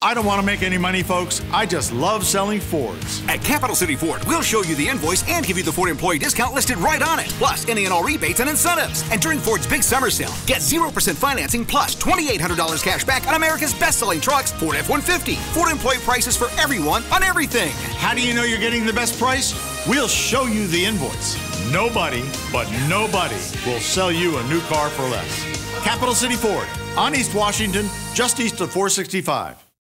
I don't want to make any money, folks. I just love selling Fords. At Capitol City Ford, we'll show you the invoice and give you the Ford employee discount listed right on it, plus any and all rebates and incentives. And during Ford's big summer sale, get 0% financing plus $2,800 cash back on America's best selling trucks, Ford F 150. Ford employee prices for everyone on everything. How do you know you're getting the best price? We'll show you the invoice. Nobody, but nobody, will sell you a new car for less. Capitol City Ford, on East Washington, just east of 465.